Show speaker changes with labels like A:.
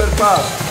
A: Super Paz.